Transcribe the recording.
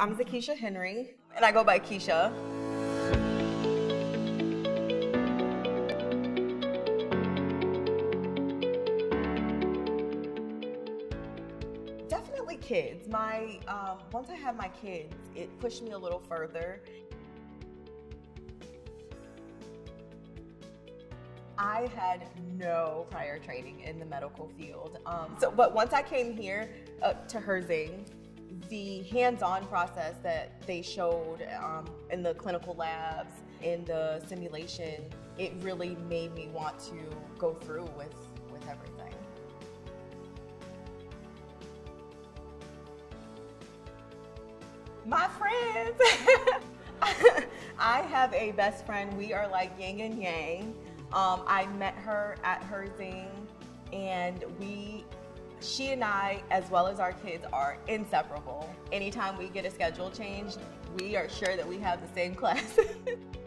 I'm Zakeesha Henry, and I go by Keisha. Definitely kids. My um, once I had my kids, it pushed me a little further. I had no prior training in the medical field. Um, so, but once I came here uh, to Herzing, the hands-on process that they showed um, in the clinical labs, in the simulation, it really made me want to go through with with everything. My friends. I have a best friend. We are like yin and yang. Um, I met her at Herzing, and we, she and I, as well as our kids, are inseparable. Anytime we get a schedule change, we are sure that we have the same class.